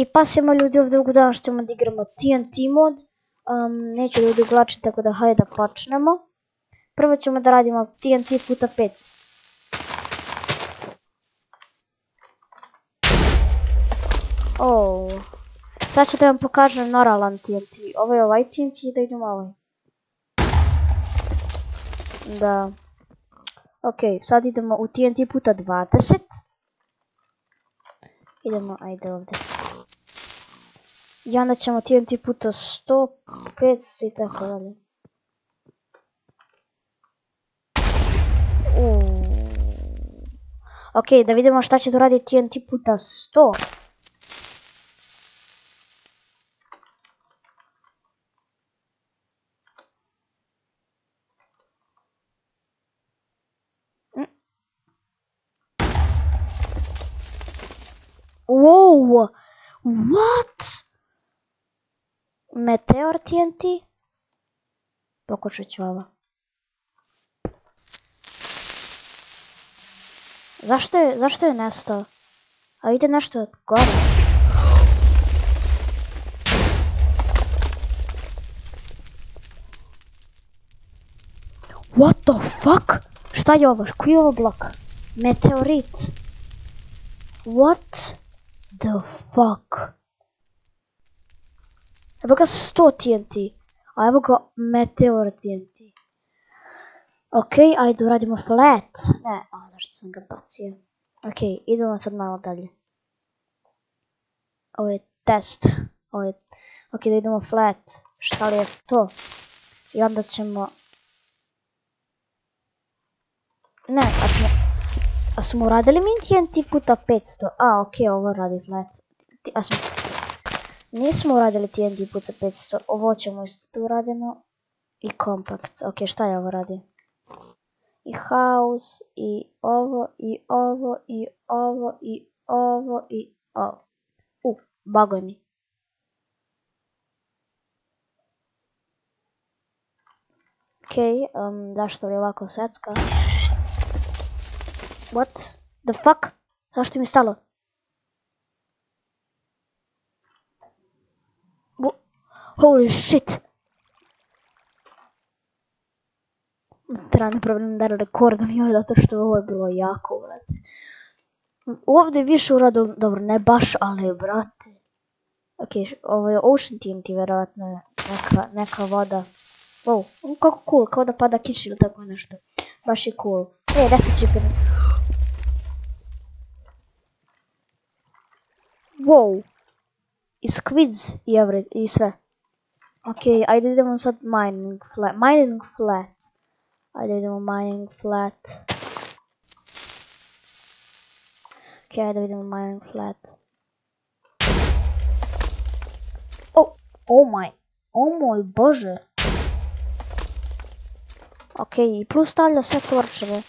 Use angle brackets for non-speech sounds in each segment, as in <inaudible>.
I pasimo ljudi ovdje u danas ćemo da igramo TNT mod. Neću ljudi uglačiti tako da hajde da počnemo. Prvo ćemo da radimo TNT puta 5. Oh. Sad ću da vam pokažem normalan TNT. Ovo je ovaj TNT da idemo ovaj. Da. Ok, sad idemo u TNT puta 20. Idemo, ajde ovdje. I onda ćemo TNT puta 100, 500 i tako dalje. Ok, da vidimo šta će doraditi TNT puta 100. Wow! What? Meteor TNT? Pokušat ću ovo. Zašto je, zašto je nestao? A ide nešto gore. What the fuck? Šta je ovo? Koji je ovo blok? Meteorit. What? the fuck? Evo ga 100 TNT. A evo ga Meteor TNT. Ok, ajde uradimo flat. Ne, a zašto sam ga bacio. Ok, idemo sad malo dalje. Ovo je test. Ovo je... Ok, da idemo flat. Šta li je to? I onda ćemo... Ne, a smo... A smo uradili mi TNT puta 500? A, ok, ovo radi flat. A smo... Nismo uradili TNT puta 500. Ovo ćemo isto tu radimo. I compact. Ok, šta je ovo radi? I house, i ovo, i ovo, i ovo, i ovo, i ovo. U, bagoj mi. Ok, zašto li ovako secka? What? The fuck? Zašto mi stalo? Holy shit! Treba napravim da rekordom još zato što ovo je bilo jako, brate. Ovdje je više uradilo, dobro, ne baš, ali, brate. Ok, ovo je Ocean TNT, vjerojatno neka, neka voda. Wow, kako cool, kao da pada kiš ili tako nešto. Baš je cool. E, da se čipine. Wow. I squids i sve. Ok, ajde idemo sad mining flat. Mining flat. Ajde idemo mining flat. Ok, ajde idemo mining flat. Oh, oh my. Oh bože. Ok, i plus stavlja sve torčeve.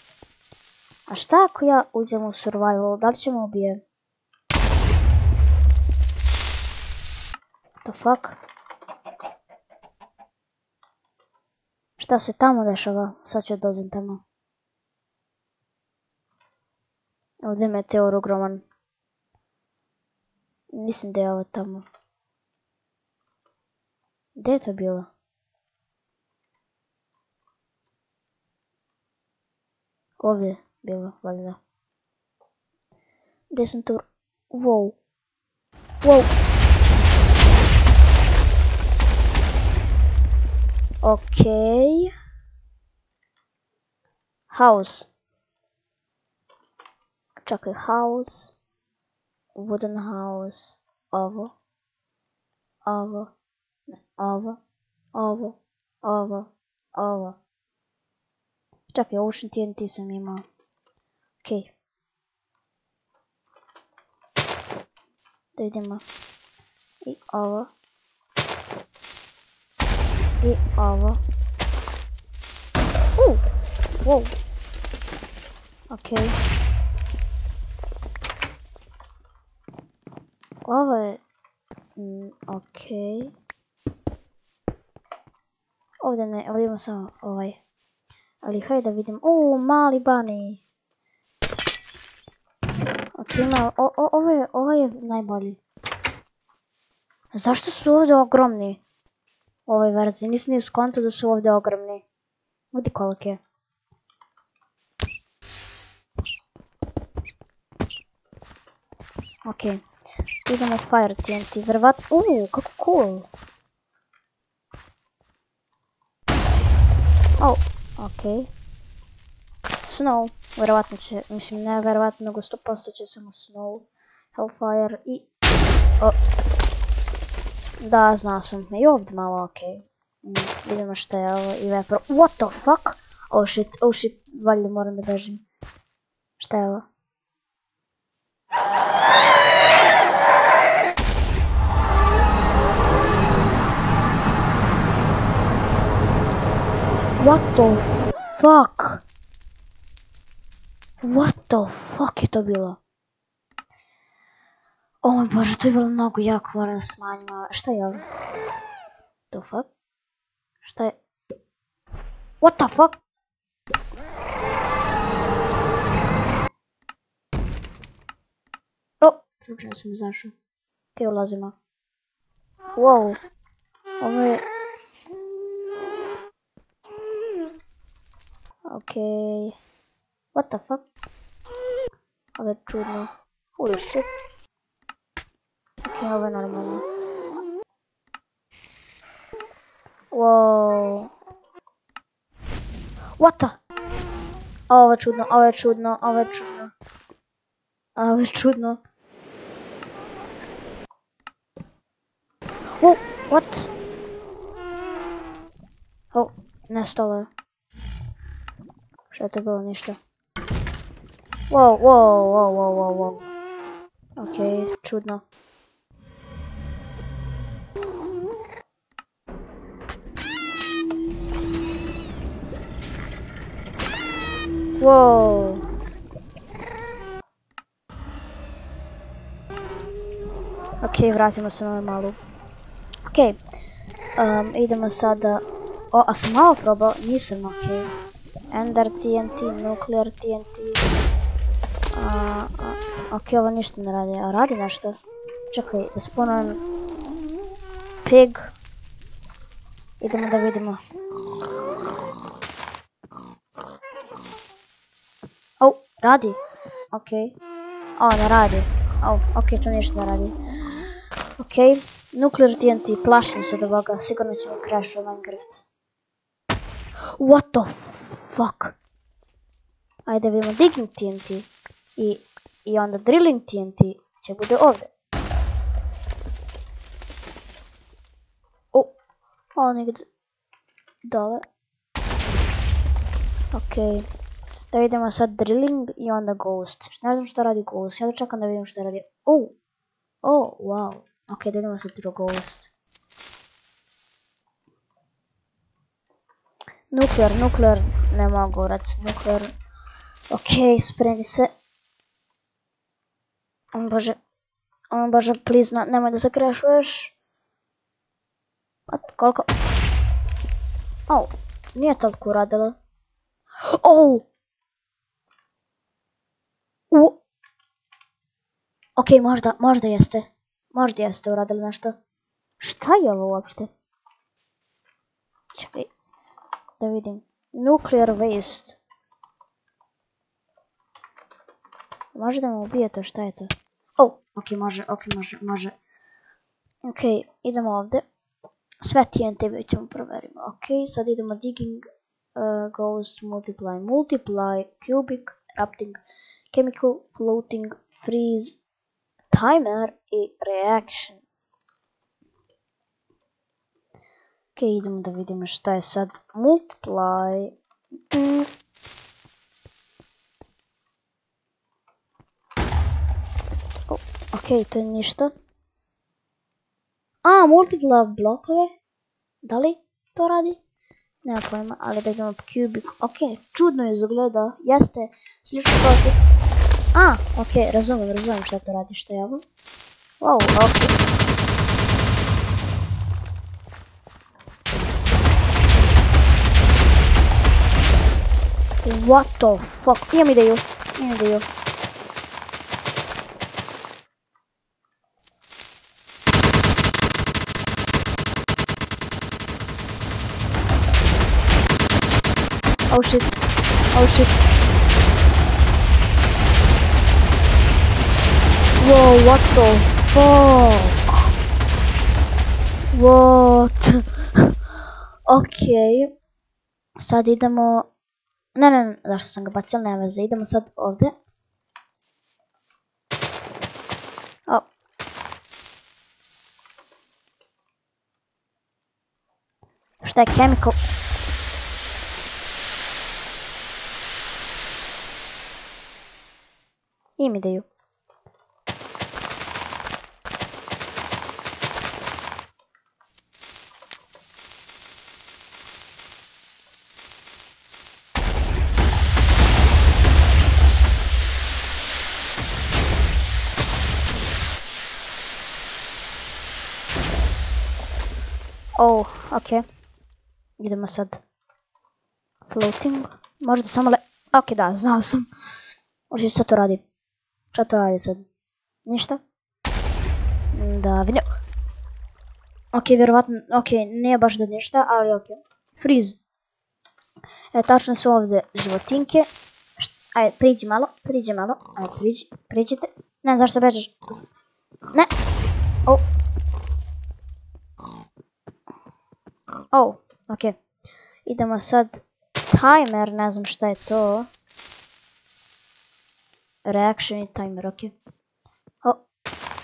A šta ako ja uđem u survival? Da li ćemo ubije? The fuck? Šta se tamo dešava? Sad ću dozim tamo. Ovdje je meteor ogroman. Mislim da je ovo tamo. Gdje je to bilo? Ovdje je bilo, valjda. Gdje sam tu? Wow. Wow. Okay. House. Czekaj, house. Wooden house. Owo. Owo. Owo. Owo. Owo. Owo. Czekaj, Ocean TNT sam imao. Okay. Da vidimo. I. I ovo. Uh, wow. Ok. Ovo je... Mm, ok. Ovdje ne, ovdje imamo samo ovaj. Ali hajde da vidim. U, mali bunny. Ok, ima, o, o, ovo je, ovo je najbolji. Zašto su ovdje ogromni? Ovoj verziji. Nisam ni skonto da su ovdje ogromni. Vidi koliko je. Ok. Idemo Fire TNT. Vrvat... Uuu, kako cool. Oh, ok. Snow. Vjerovatno će, mislim ne vjerovatno, nego 100% će samo Snow. Hellfire i... Oh. Da, znao sam. I ovdje malo, ok. Mm, vidimo što je ovo i vepro. What the fuck? Oh shit, oh shit, valjda moram da bežim. Šta je ovo? What the fuck? What the fuck je to bilo? O moj bože, to je bilo mnogo jako, moram da smanjim. Šta je ovo? The fuck? Šta je? What the fuck? O, slučajno sam izašao. Ok, ulazimo. Wow. Ovo je... Ok. What the fuck? Ovo je čudno. Holy shit. Ok, ovo je normalno. Wow. What the? Ovo je čudno, ovo je čudno, ovo je čudno. Ovo je čudno. Wow, what? Oh, nestalo je. Šta je to bilo ništa? Wow, wow, wow, wow, wow, wow. Ok, čudno. Wow. Ok, vratimo se na malu. Ok, um, idemo sada... O, a sam malo probao? Nisam, ok. Ender TNT, Nuclear TNT. A, a, ok, ovo ništa ne radi. A radi nešto? Čekaj, da spunujem... Pig. Idemo da vidimo. Oh, radi. Ok. O, ne radi. Oh, ok, to ništa ne radi. Ok, Nuclear TNT, plašim se od ovoga, sigurno će mi crash u Minecraft. What the fuck? Ajde vidimo Digging TNT i, i onda Drilling TNT će bude ovdje. O, o negdje dole. Ok, da vidimo sad Drilling i onda Ghost. Ne znam što radi Ghost, ja da čekam da vidim što radi. Oh, oh, wow. Ok, da idemo sad Ghost. Nuklear, nuklear, ne mogu rec, nuklear. Ok, spremi se. O bože, o bože, please, nemoj da se crashuješ. Koliko? Oh, nije toliko uradilo. Oh! U! Ok, možda, možda jeste. Možda jeste uradili nešto. Šta je ovo uopšte? Čekaj. Da vidim. Nuclear waste. Može da me ubije to, šta je to? Oh, ok, može, ok, može, može. Ok, idemo ovdje. Sve TNT već ćemo provjerimo. Ok, sad idemo digging, uh, ghost, multiply, multiply, cubic, erupting, chemical, floating, freeze, timer i reaction. Ok, idemo da vidimo šta je sad multiply. Ok, to je ništa. A, multiply blokove. Da li to radi? Nema pojma, ali da idemo cubic. Ok, čudno je zagleda. Jeste, slično kao A, okej, okay, rozumiem, rozumiem, że to radisz to ja mam. Wow, okej. Okay. What the fuck? Nie mi dają, nie mi dają. Oh shit, oh shit. Whoa, what the fuck? What? ok. Sad idemo... Ne, ne, ne, zašto sam ga bacio, ne veze. Idemo sad ovdje. O. Šta je chemical? Imam ideju. Oh, ok. Idemo sad. Floating. Možda samo le... Ok, da, znao sam. Možda šta to radi. Šta to radi sad? Ništa? Da, vidim. Ok, vjerovatno, ok, nije baš da ništa, ali ok. Freeze. E, tačno su ovdje životinke. Ajde, priđi malo, priđi malo. Ajde, priđi, priđite. Ne, zašto bežeš? Ne. Oh. Oh, ok. Idemo sad timer, ne znam šta je to. Reaction i timer, ok. Oh,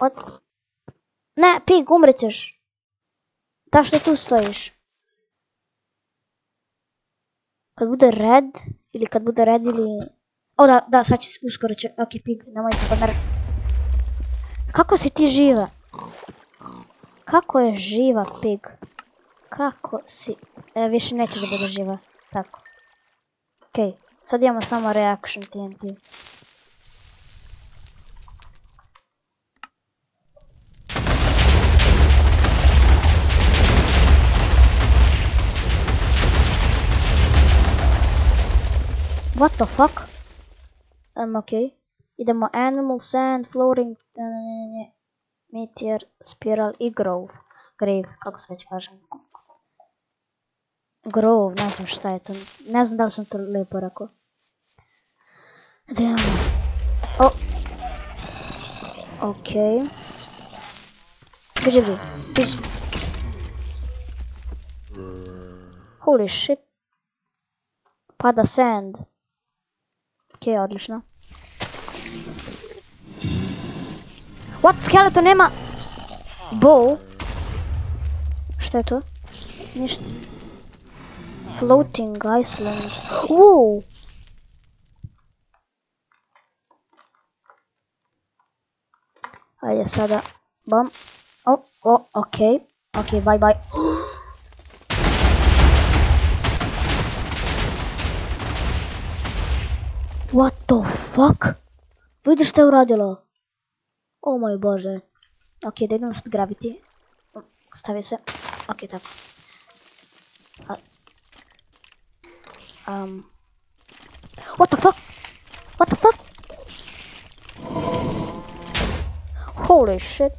od... Ne, pig, umrećeš. Da što tu stojiš? Kad bude red, ili kad bude red ili... O da, da, sad će uskoro će, ok, pig, nemoj se podmer... Kako si ti živa? Kako je živa pig? Kako si... E, više nećeš da bude živa. Tako. Okej, sad imamo samo reaction TNT. What the fuck? Um, okej. Idemo animal, sand, floating, uh, meteor, spiral i grove. Grave, kako se već kažem. Grove, ne znam šta je to. Ne znam da li sam to lijepo rekao. Idemo. O. Okej. Biži bi, biži. Holy shit. Pada sand. Okej, odlično. What? Skeleton nema... Bow? Šta je to? Ništa. Floating Iceland. Wow! Ajde sada. Bam. O, o, okej. Okej, bye bye. What the fuck? Vidiš šta je uradilo? O moj bože. Ok, da idemo sad graviti. Stavi se. Ok, tako. Um. What the fuck? What the fuck? Holy shit.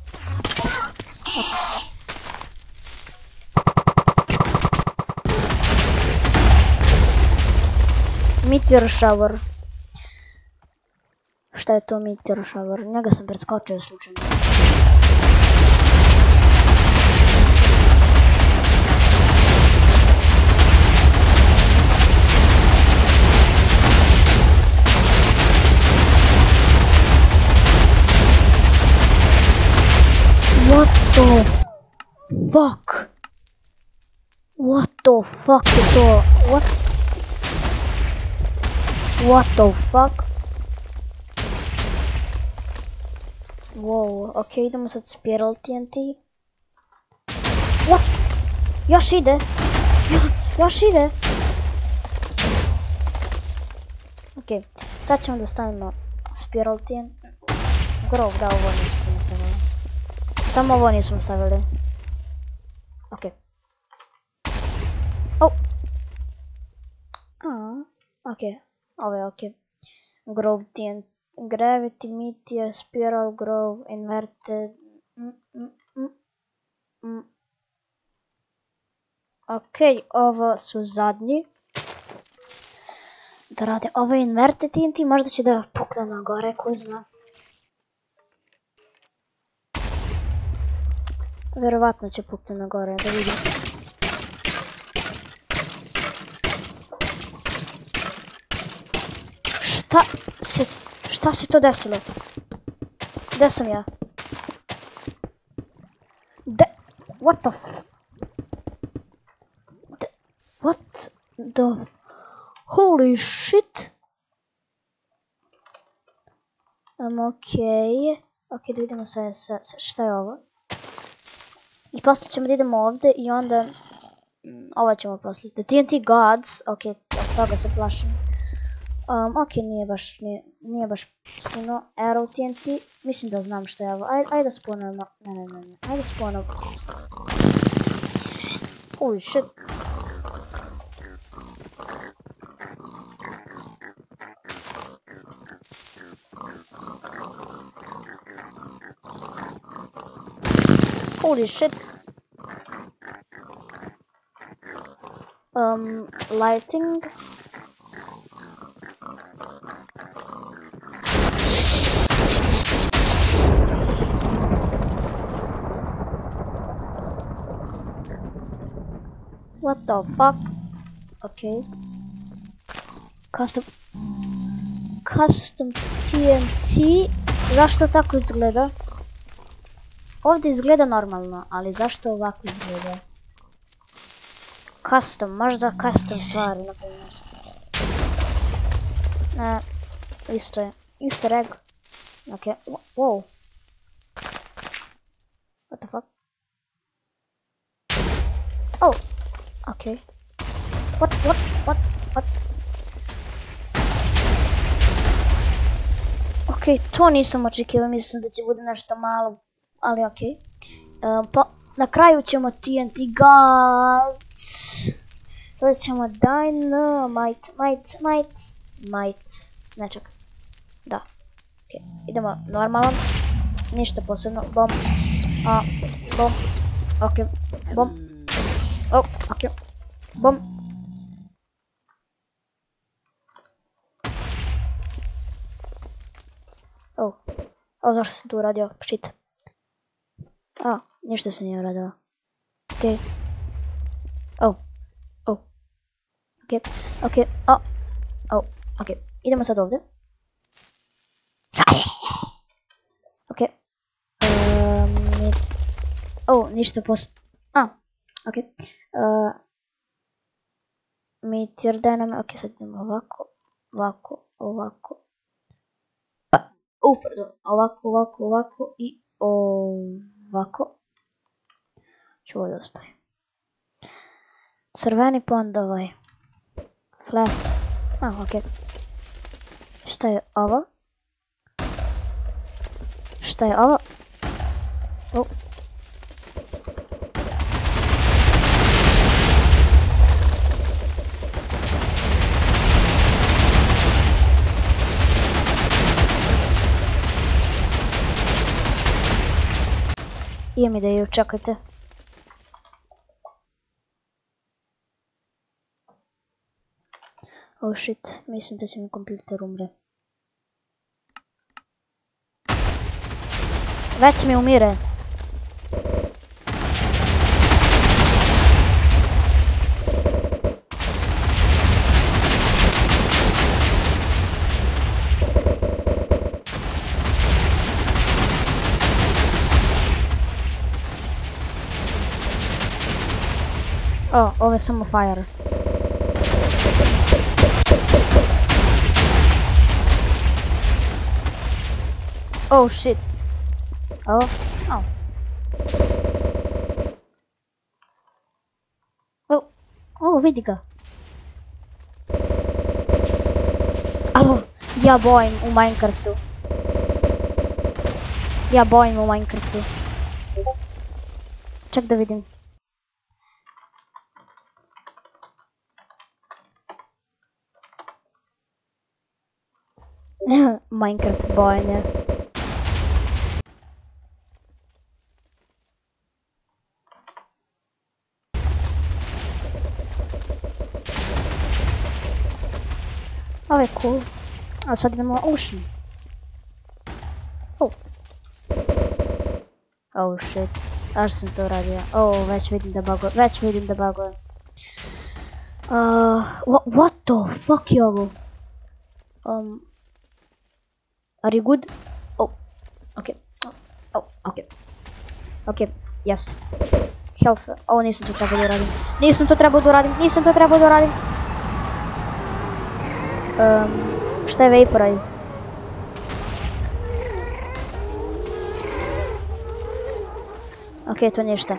Okay. Митер шавер. Что это митер шавер? Нега сам случайно. Fuck? What the fuck je to? What? What the fuck? Wow, ok, idemo sad Spiral TNT. What? Još ide! Jo- Još ide! Ok, sad ćemo da stavimo Spiral TNT. Grov, da, ovo nismo samo stavili. Samo ovo nismo stavili. Ok. Oh! A, ok, ovo je ok. Grove TNT. Gravity, Meteor, Spiral, Grove, Inverted. Mm, mm, mm, mm. Ok, ovo su zadnji. da rade. Ovo je inverte TNT, možda će da pukne na gore, ko zna. Vjerovatno će pukne na gore, da vidim. Šta se, šta se to desilo? Gdje sam ja? De, what the f... De, what the... Holy shit! Um, okej. Ok, da vidimo sa, sa, sa, šta je ovo. I poslije ćemo da idemo ovdje i onda... Ovo ćemo poslije. The TNT Gods, ok, od toga se plašim. Um, ok, nije baš, nije, nije baš puno. Arrow TNT, mislim da znam što je ovo. Ajde, ajde da spawnujemo. Ne, ne, ne, ne. Ajde spawnujemo. Holy shit. Holy shit. Um, lighting. What the fuck? Okay. Custom... Custom TNT. Zašto tako izgleda? Ovdje izgleda normalno, ali zašto ovako izgleda? Custom, možda custom stvari, na primjer. Ne, isto je. Easter egg. Ok, wo- wow. What the fuck? Oh, okay. What, what, what, what? Ok, to nisam očekivao, mislim da će bude nešto malo, ali ok. pa, na kraju ćemo TNT Gods. Sada ćemo Dynamite, might, might, might. Ne čekaj. Da. Ok, idemo normalan. Ništa posebno. Bom. A, bom. Ok, bom. Oh, ok. Bom. Oh. O, zašto sam tu uradio? Shit. A, ništa se nije uradilo. Okej. Oh. Oh. Okej. Okej. Oh. Oh. Okej. Idemo sad ovdje. Okej. Ehm, ni- Oh, ništa post... A, okej. Uh, Meteor Dynamo, ok, sad idemo ovako, ovako, ovako. Pa, pardon, ovako, ovako, ovako i ovako. Ovo da ostavim. Crveni onda ovaj. Flat. A, ok. Šta je ovo? Šta je ovo? Oh. Imam ideju, čekajte. Oh shit, mislim da će mi kompjuter umre. Već mi umire. O, ovo je samo fire. Oh shit. Oh, oh. Oh, oh, vidi ga. Alo, ja bojim u Minecraftu. Ja bojim u Minecraftu. Ček da vidim. Minecraft bojanje. Ovo je cool. A sad idemo na Ocean. Oh. Oh shit. Zašto sam to radio? Oh, već vidim da bagujem. Već vidim da bagujem. Uh, what, what the fuck je ovo? Um, are you good? Oh, okay. Oh, okay. Okay, yes. Health. Ovo nisam to trebao da uradim. Nisam to trebao da uradim. Nisam to trebao da uradim. Um, šta je Vaporize? Ok, to ništa.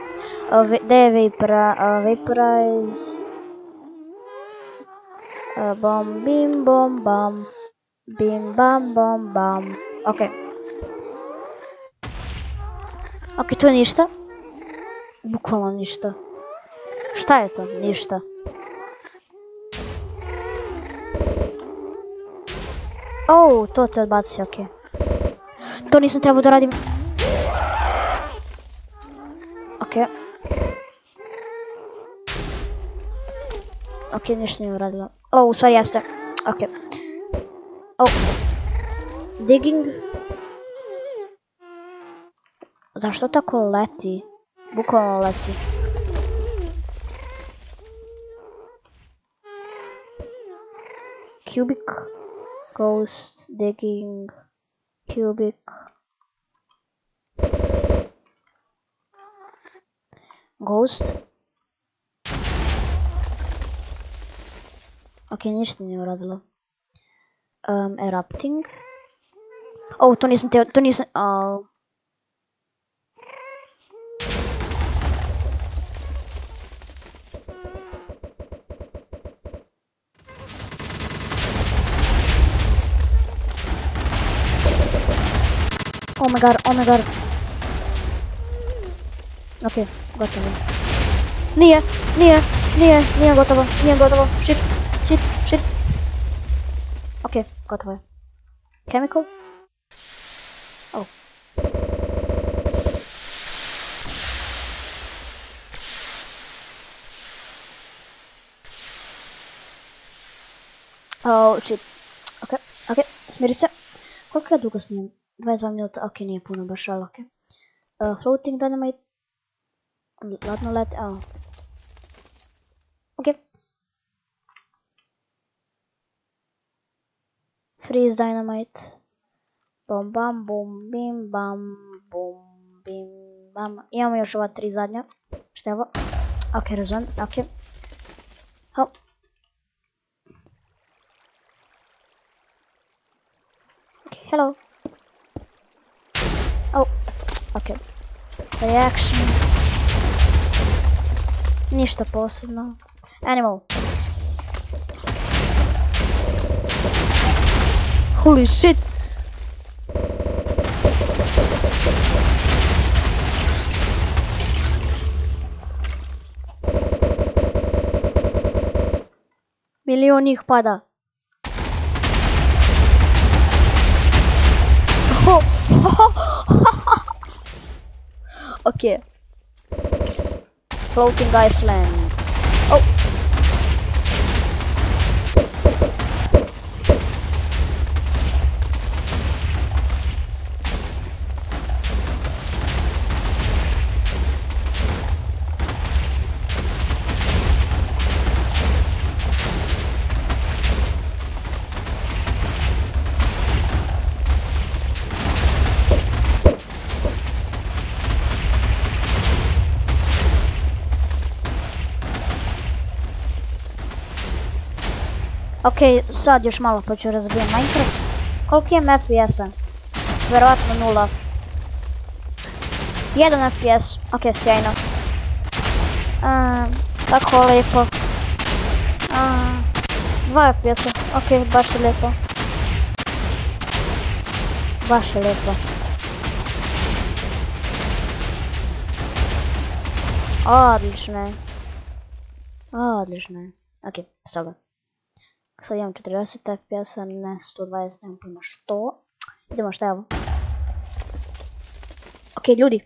Uh, Gde je Vapora, uh, Vaporize? Uh, bom, bim, bom, bam. Bim, bam, bom, bam. Ok. Ok, to je ništa. Bukvalno ništa. Šta je to? Ništa. Oh, to te odbaci, ok. To nisam trebao da radim. Ok. Ok, ništa nije uradilo. Oh, u stvari jeste. Ok. Oh. Digging. Zašto tako leti? Bukvalno leti. Cubic. Ghost. Digging. Cubic. Ghost. Ok, ništa nije uradilo. Um, erupting. Oh, to nisam teo, to nisam... Oh. Oh my god, oh my god. Ok, gotovo. Nije, nije, nije, nije gotovo, nije gotovo. Shit, shit, shit. Gotovo je. Chemical? Oh. Oh, shit. Ok, ok, smiri se. Koliko ja dugo snijem? 22 minuta, ok, nije puno baš, ali ok. Uh, floating dynamite. Ladno let, a. Ok. Freeze dynamite. Bom bam bum bim bam bum bim bam. Imamo još ova tri zadnja. Šta je ovo? Ok, razumijem, ok. Hop. Ok, hello. Oh, ok. Reaction. Ništa posebno. Animal. Holy shit! Milion njih pada. ok. Floating Iceland. Oh. Ok, sad još malo pa ću razbijem Minecraft. Koliki je FPS-a? Vjerovatno nula. Jedan FPS, ok, sjajno. tako lijepo. dva FPS-a, ok, baš je lijepo. Baš je lijepo. Odlično je. Odlično je. Ok, stoga. Sad imam 40 FPS-a, ne 120, nemam pojma što. Idemo šta je ovo. Ok, ljudi.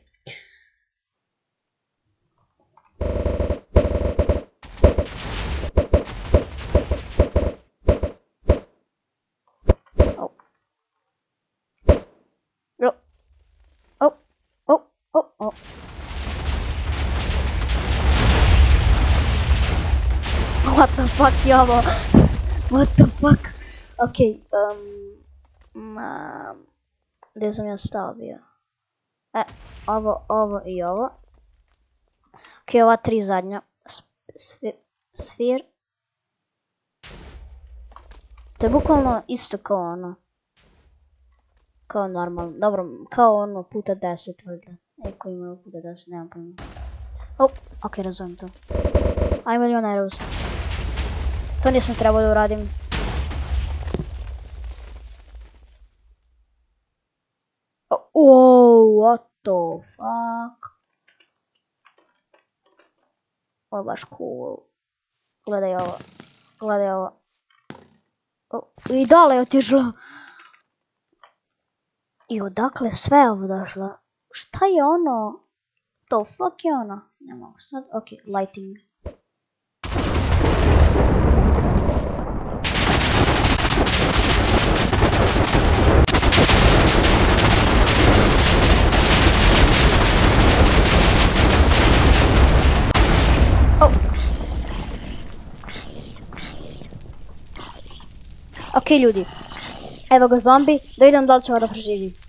Oh. Oh. Oh. Oh. Oh. What the fuck je? What the fuck? Ok, um, ma, gdje sam ja stao bio? E, ovo, ovo i ovo. Ok, ova tri zadnja. Svir. To je bukvalno isto kao ono. Kao normalno. Dobro, kao ono puta deset valjda. E, ko ima puta deset, nemam pojma. Oh, ok, razumijem to. Aj milion arrows. To nisam trebao da uradim. Oh, what the fuck? Ovo je baš cool. Gledaj ovo. Gledaj ovo. Oh, I dale je otišlo. I odakle sve ovo došlo? Šta je ono? To fuck je ono? Ne mogu sad. Ok, lighting. Ok ljudi, evo ga zombi, da vidim da li ćemo da preživi.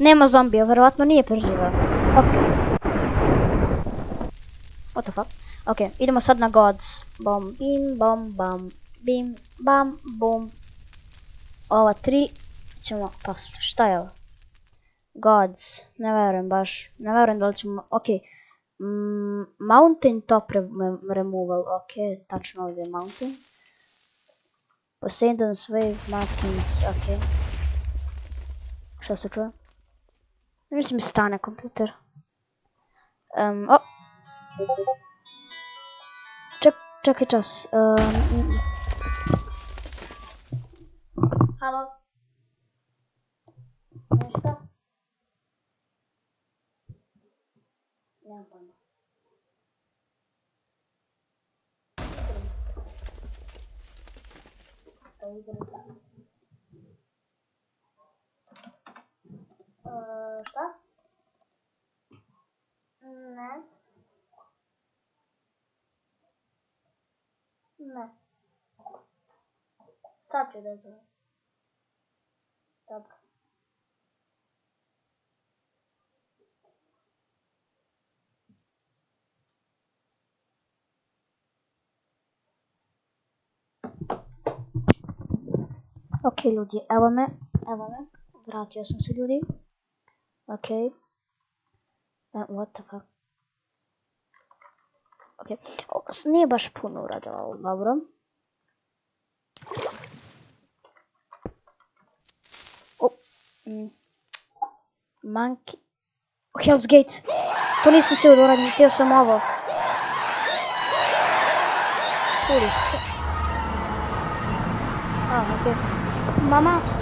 Nema zombija, verovatno nije preživao. Ok. What the fuck? Ok, idemo sad na gods. Bom, bim, bom, bam, bim, bam, bum. Ova tri ćemo, pa šta je ovo? Gods, ne verujem baš, ne verujem da li ćemo, ok. Mm, mountain top removal, ok, tačno ovdje je mountain. Poseidon's wave markings, ok. Šta se čuje? Mislim mi stane kompjuter. Um, o! Ček, čekaj čas. Um, Halo? Ništa? Nemam pojma. Ne. Ne. Sad ću da zovem. Dobro. Ok ljudi, evo me, evo me, vratio sam se ljudi. Ok. Uh, what the fuck? Ok, ovo nije baš puno uradila, dobro. Oh. Mm. Monkey. Oh, Hell's Gate. To nisam htio da uradim, htio sam ovo. Holy shit. Ah, ok. Mama. Mama.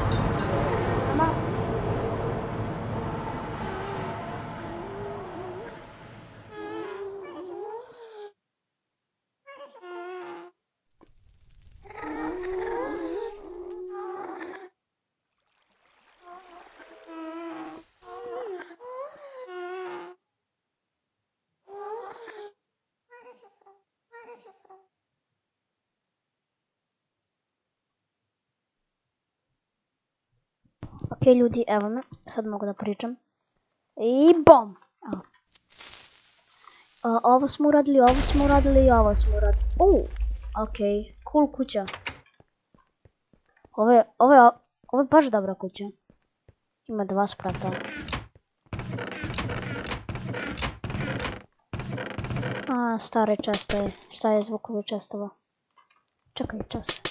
Ok ljudi, evo me, sad mogu da pričam. I bom! A, ovo smo uradili, ovo smo uradili i ovo smo uradili. Uh, ok, cool kuća. Ovo je, ovo je, ovo je baš dobra kuća. Ima dva sprata. A, stare česte, šta je zvukovi čestova? Čekaj, čas.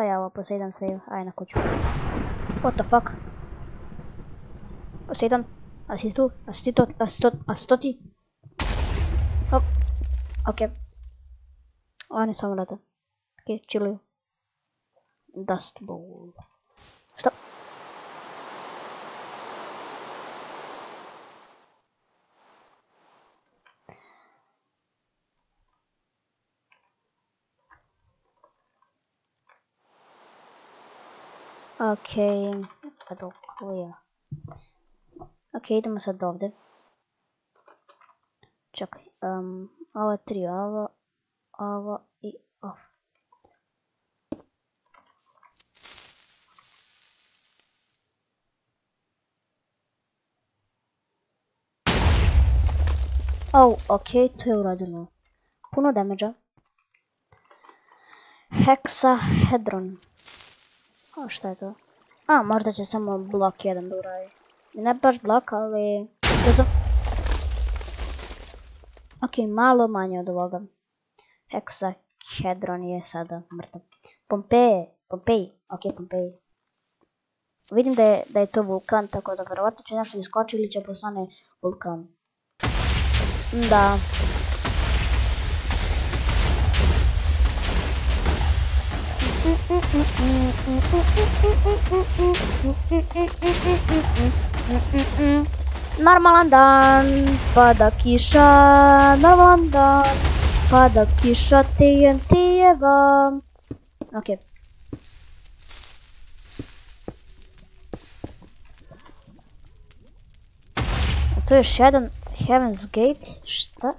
Šta je ovo, Poseidon sve? Aj na kuću. What the fuck? Poseidon? A si tu? A si to? A si to? A si to ti? Hop. Ok. Oni samo rade. Ok, chilluju. Dust Bowl. Šta? Ok, pa dokle Ok, idemo sad ovdje. Čekaj, um, ovo tri, ovo, ovo i ovo. Oh, ok, to je uradilo. Puno damage Hexahedron. A šta je to? A, možda će samo blok jedan da uradi. Ne baš blok, ali... Ok, malo manje od ovoga. Hexahedron je sada mrtav. Pompeje, Pompeji, ok, Pompeji. Vidim da je, da je to vulkan, tako da vjerovatno će nešto iskoči ili će postane vulkan. Da. Normalan dan, pada kiša, normalan dan, pada kiša TNT-eva. Ok. To je još jedan Heaven's Gate, šta?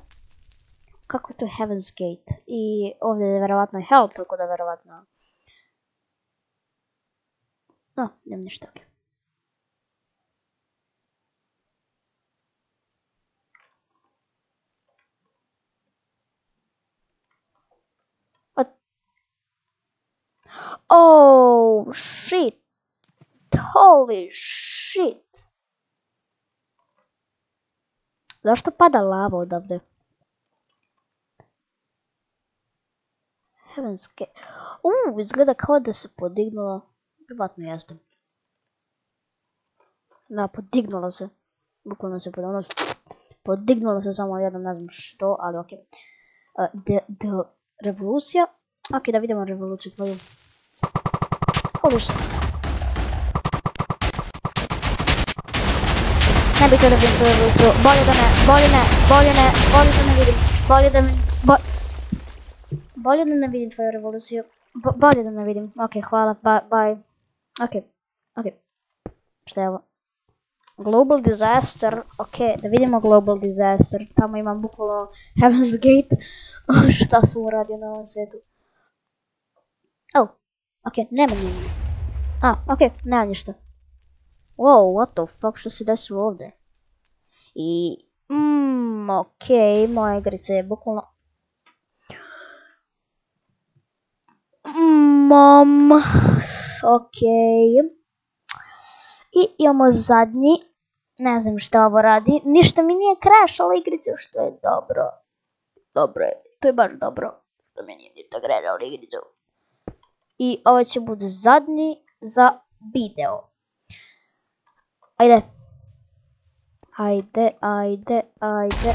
Kako je to Heaven's Gate? I ovdje je vjerovatno Hell, tako da vjerovatno... No, nema ništa. Oh, shit. Holy shit. Zašto pada lava odavde? Heaven's. Uuu, izgleda kao da se podignulo. Privatno jeste. Da, podignulo se. Bukvalno se podignulo. Podignulo se samo jednom, ne znam što, ali ok. Uh, revolucija. Ok, da vidimo revoluciju tvoju. Holy shit. Ne bi to da vidim tvoju ruku. Bolje da ne, bolje ne, bolje ne, bolje da ne vidim. Bolje da mi, bo... Bolje da ne vidim tvoju revoluciju. bolje da ne vidim. Ok, hvala, bye. Ok, ok. Šta je ovo? Global Disaster, ok, da vidimo Global Disaster, tamo imam bukvalno Heaven's Gate, <laughs> šta su uradio na ovom svijetu. Oh, ok, nema njega. A, ok, nema ništa. Wow, what the fuck, što se desilo ovdje? I, mmm, okay, moja igrica je bukvalno... Mom, okej. I imamo zadnji, ne znam šta ovo radi, ništa mi nije crashalo igricu, što je dobro. Dobro je, to je baš dobro. To mi nije ništa crashalo igricu. I ovo će bude zadnji za video. Ajde. Ajde, ajde, ajde.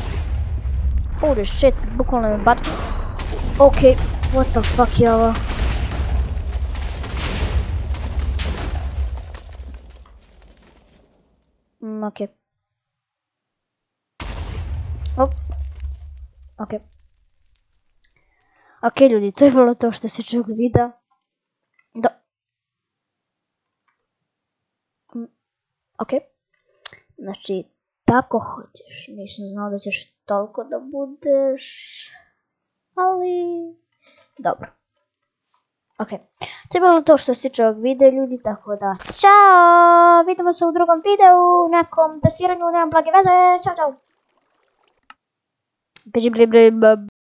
Holy shit, bukvalno me bač... Ok, what the fuck je ovo? Mm, ok. Op. Ok. Ok ljudi, to je bilo to što se čuo videa. Do... Mm, ok. Znači, tako hoćeš. Nisam znao da ćeš toliko da budeš. Ali... Dobro. Ok. To bilo to što se tiče ovog videa ljudi, tako da čao! Vidimo se u drugom videu, nekom testiranju, nemam blage veze, čao čao!